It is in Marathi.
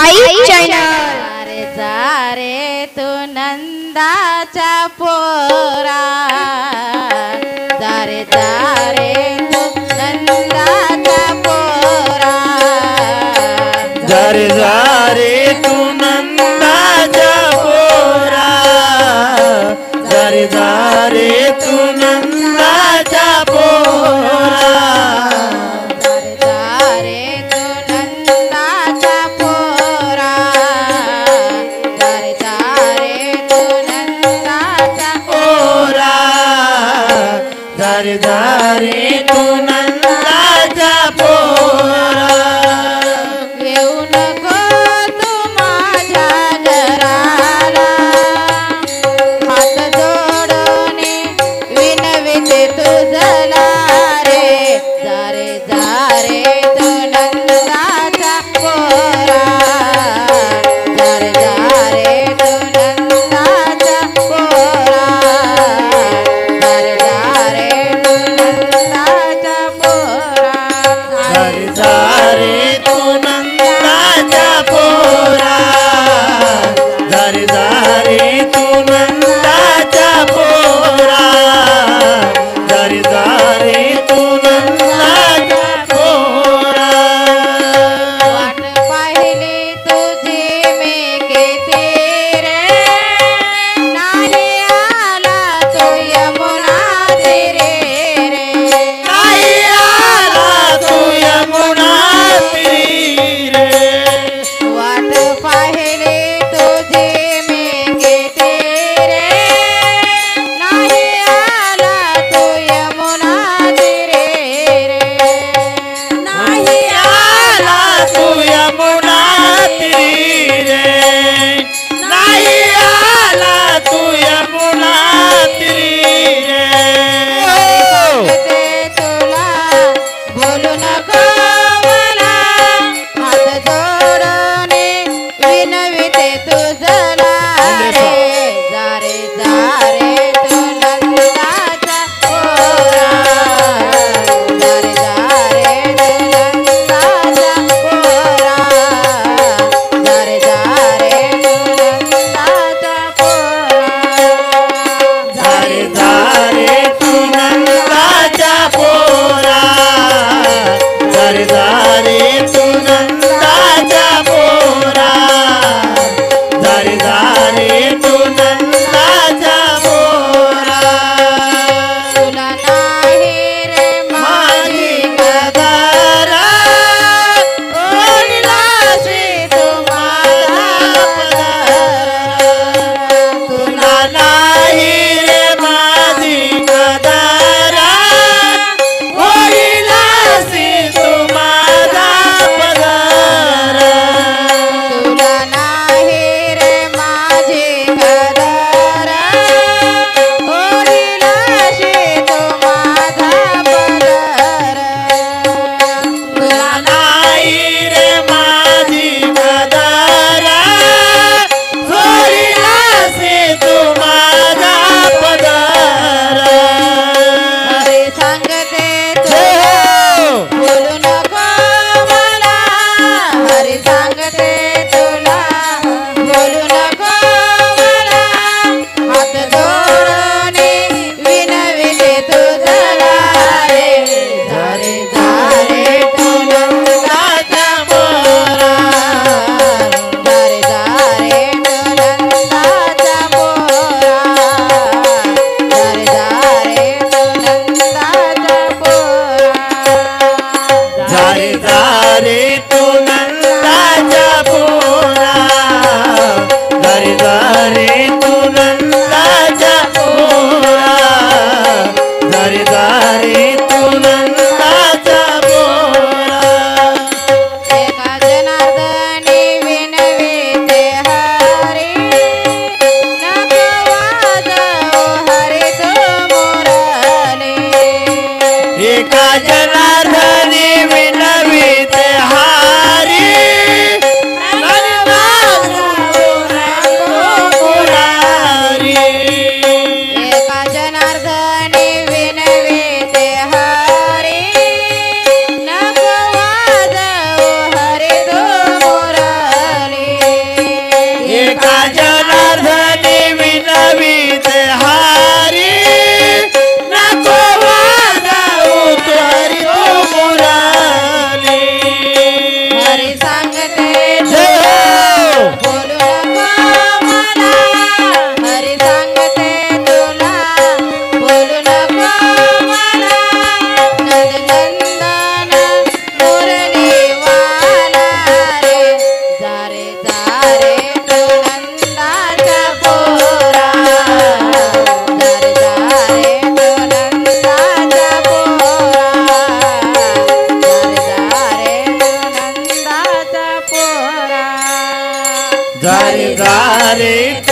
आई चॅनल. सारे सारे तू नंदाचा पोरा. तू नंदाचा पोरा. जरे जरे तू नंदाच्या पोरा. जरे जरे तू नंदाच्या पोरा. रे तू नंदाचा पोरा येऊ नको तू माझ्या घराला हात जोडोने विनविते रे सारे सारे तू तुझ Hare